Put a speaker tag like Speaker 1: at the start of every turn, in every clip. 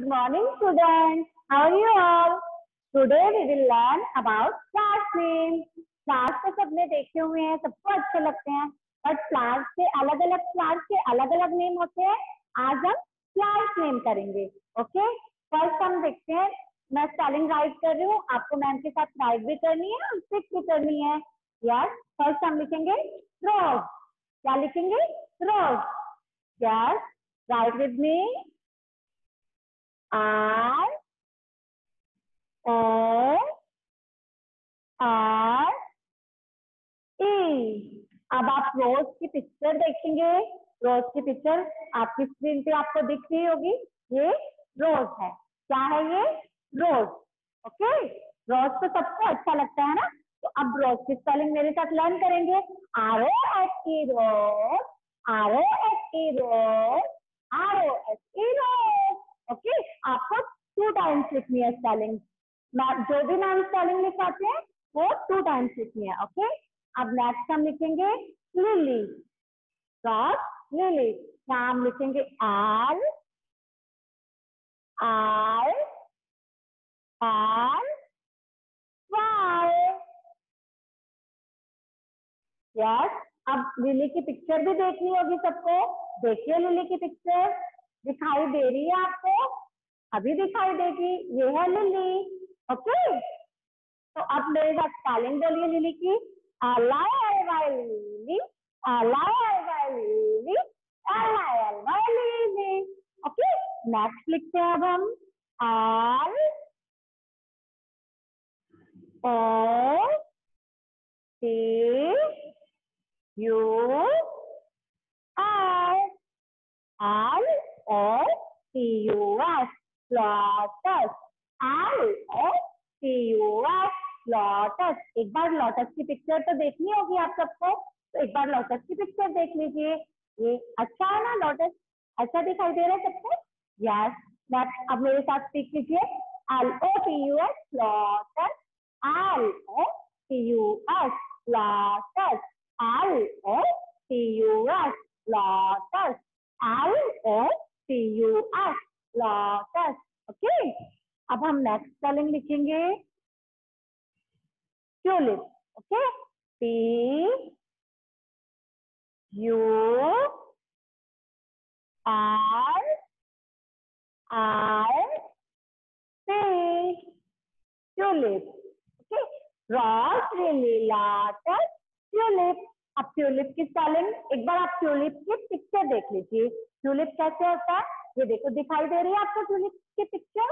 Speaker 1: Good morning, students. How are you all? Today we will learn about class name. Class तो सबने देखे हुए हैं सबको अच्छे लगते हैं बट क्लास के अलग अलग क्लास के अलग अलग नेम होते हैं। आज हम क्लास नेम करेंगे ओके फ़र्स्ट हम देखते हैं मैं स्पेलिंग राइट कर रही हूँ आपको मैम के साथ राइट भी करनी है और भी करनी है। यस फ़र्स्ट हम लिखेंगे रोज क्या लिखेंगे? Rose yes write with me R, O, R E. अब आप रोज की पिक्चर देखेंगे। रोज की पिक्चर आपकी स्क्रीन पे आपको दिख रही होगी। ये रोज है। क्या है ये? रोज ओके रोज तो सबको अच्छा लगता है ना? तो अब रोज की स्पेलिंग मेरे साथ लर्न करेंगे। R O S E rose R O S E rose R O S E rose okay आपको टू टाइम्स लिखनी है स्पेलिंग जो भी मैम स्पेलिंग लिखाते हैं, वो टू टाइम्स लिखनी है ओके अब नेक्स्ट हम लिखेंगे लिली क्रॉस लिली हम लिखेंगे आर आर आर यस अब लिली की पिक्चर भी देखनी होगी सबको. देखिए लिली की पिक्चर दिखाई दे रही है आपको. अभी दिखाई देगी, ये है लिली, ओके? तो अब मेरे साथ स्पेलिंग बोलिए लिली की लिली लिली ओके? नेक्स्ट लिखते हैं अब हम R O T U R are O T U S L O T U S lotus. एक बार लोटस की पिक्चर तो देखनी होगी आप सबको। तो एक बार लोटस की पिक्चर देख लीजिए। ये अच्छा है ना लोटस अच्छा दिखाई दे रहा है सबको? यस नेक्स्ट अब मेरे साथ सीख लीजिए। L O T U S lotus. L O T U S lotus. L O T U S lotus. L O T U S lotus. Okay अब हम नेक्स्ट स्पेलिंग लिखेंगे. Tulip okay T U R R P tulip okay cross lily lotus tulip अब tulip की spelling एक बार आप tulip की picture देख लीजिए. ट्यूलिप कैसे होता है? ये देखो, दिखाई दे रही है आपको ट्यूलिप की पिक्चर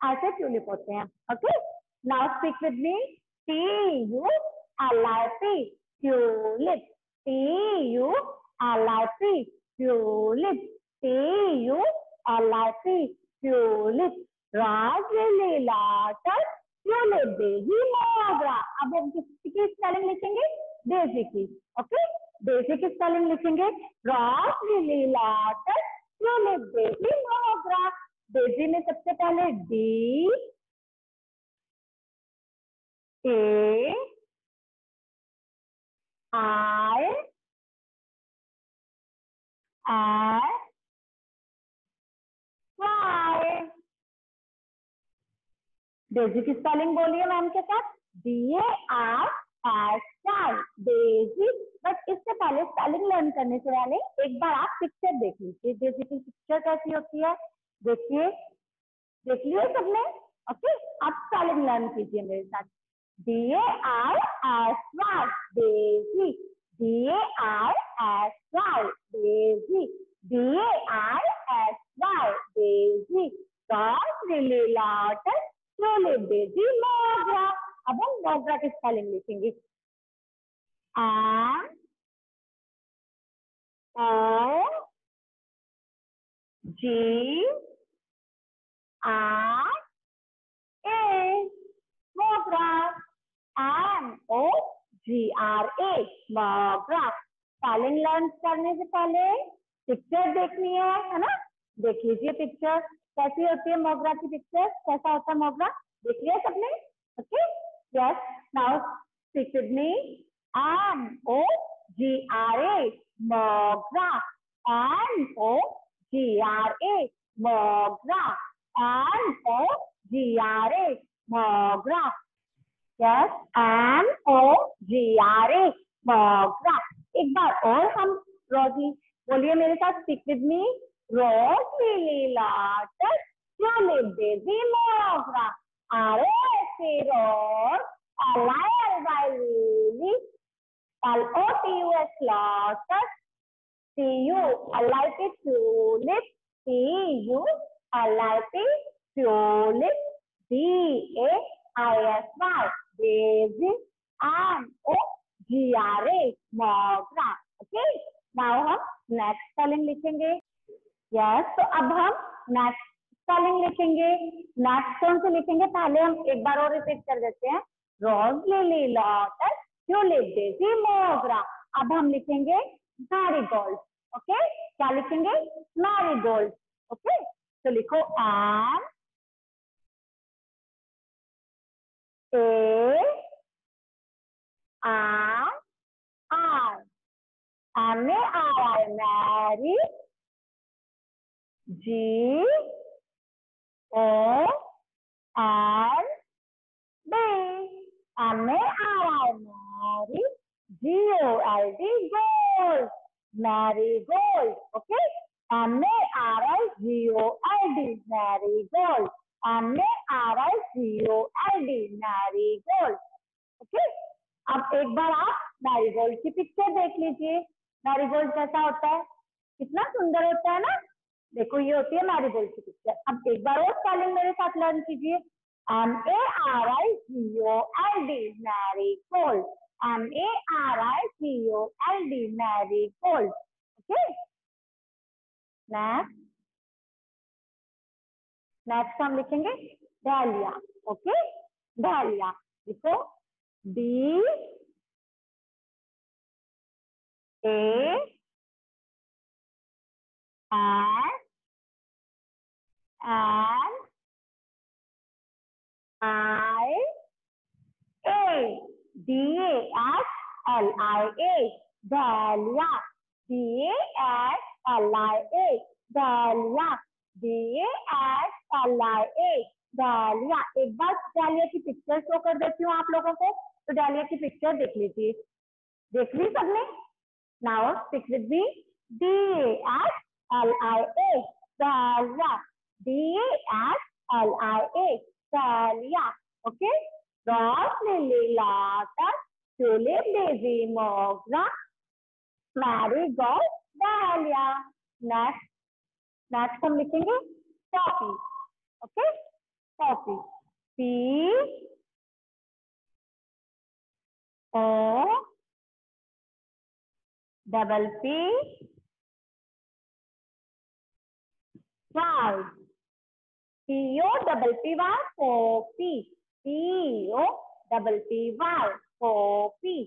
Speaker 1: ऐसे ट्यूलिप होते हैं okay now speak with me T U L I P tulip T U L I P tulip T U L I P tulip rose lily lotus tulip daisy mogra अब हम किसकी spelling लिखेंगे? Daisy की okay daisy की spelling लिखेंगे. Cross lily lotus tulip daisy mogra. Daisy में सबसे पहले D A I S Y daisy की स्पेलिंग बोलिए मैम के साथ? D A R S Y पहले स्पेलिंग लर्न करने से पहले एक बार आप पिक्चर देख लीजिए। डेजी की पिक्चर कैसी होती है? देखिए, देख लियो सबने? ओके आप स्पेलिंग लर्न कीजिए मेरे साथ। D A R S Y daisy D A R S Y daisy D A R S Y daisy cross related tulip daisy mogra अब हम मोगरा की स्पेलिंग लिखेंगे। M O G R A mogra M, O, G, R, A मोगरा spelling learn करने से पहले picture देखनी है है ना? देख लीजिए पिक्चर कैसी होती है मोगरा की पिक्चर कैसा होता है मोगरा देख लिया सबने? Okay yes now speak with me M, O, G, R, A mogra M O G R A मोगरा M O G R A mogra. Yes, M O G R A mogra. एक बार और हम रोजी बोलिए मेरे साथ stick with me rose lily lotus tulip daisy mogra. R O S E rose. L Lotus. C U L I P tulip. C U L I P tulip. D A I S Y daisy. M O G R A mogra. Okay. Now हम next spelling लिखेंगे yes तो अब हम next spelling लिखेंगे next कौन से लिखेंगे पहले हम एक बार और रिपीट कर देते हैं rose lily lotus tulip daisy mogra अब हम लिखेंगे मैरीगोल्ड ओके क्या लिखेंगे? मैरीगोल्ड ओके तो लिखो M A R R M A R I Mary G O. M A R I Mary. G O L D gold. Marigold. Okay. M A R I G O L D marigold. M A R I G O L D marigold. Okay. अब एक बार आप marigold की picture देख लीजिए marigold कैसा होता है कितना सुंदर होता है ना देखो, ये होती है मैरीगोल्ड की पिक्चर अब एक बार और स्पेलिंग मेरे साथ लर्न कीजिए M A R I C O L D marigold M A R I C O L D marigold okay next next हम लिखेंगे डालिया ओके डालिया देखो D A and and I A. D A S L I A Dahlia D A S L I A Dahlia D A S L I A डालिया एक बार डालिया की picture show कर देती हूँ आप लोगों को तो डालिया की पिक्चर देख लीजिए। देख ली सबने? Now stick with me D S L I A Dahlia D A S L I A Dahlia okay Rose Lily Lotus Tulip Daisy Mogra Marigold Dahlia next next हम लिखेंगे poppy okay poppy P O double P Y. P O double P Y poppy. P O double P Y poppy.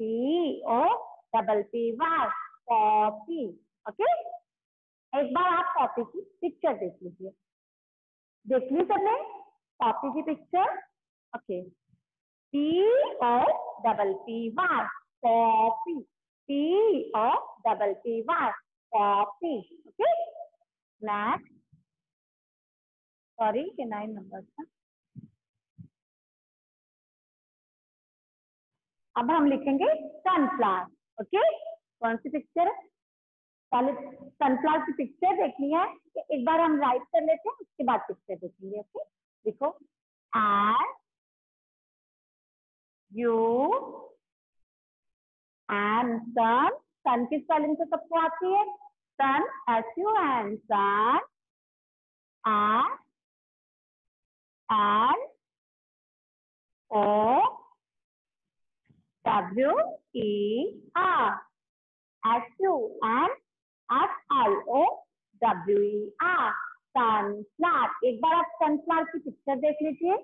Speaker 1: P O double P Y poppy. Okay एक बार आप Poppy की picture देख लीजिए। देख ली सबने? पॉपी की picture okay P O double P Y poppy P O double P Y poppy okay next sorry के नाइन नंबर अब हम लिखेंगे सनफ्लावर ओके कौन सी पिक्चर है पहले सनफ्लावर की पिक्चर देखनी है एक बार हम राइट कर लेते हैं, उसके बाद पिक्चर देखेंगे ओके देखो and U N sun sun की स्पेलिंग तो सबको आती है? Sun S U and sun and O W E R. S U N S L O W E R. Sunflower एक बार आप सनफ्लावर की पिक्चर देख लीजिए।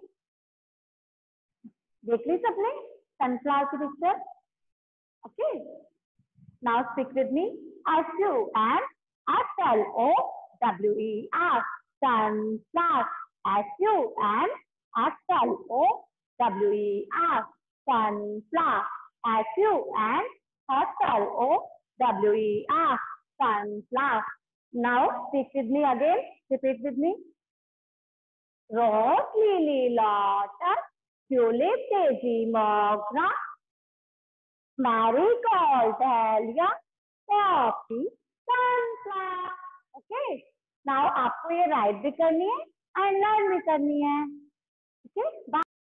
Speaker 1: देख ली सबने? सनफ्लावर की picture okay now speak with me S U N S L O W E R sunflower S U N S L O W E R. Sunflower. N S L O W E R sunflower now speak with me again repeat with me rose, lily, lotus, tulip, daisy, mogra, marigold, dahlia, poppy, sunflower. Okay. Now आपको ये right भी करनी है and learn भी करनी है. Okay.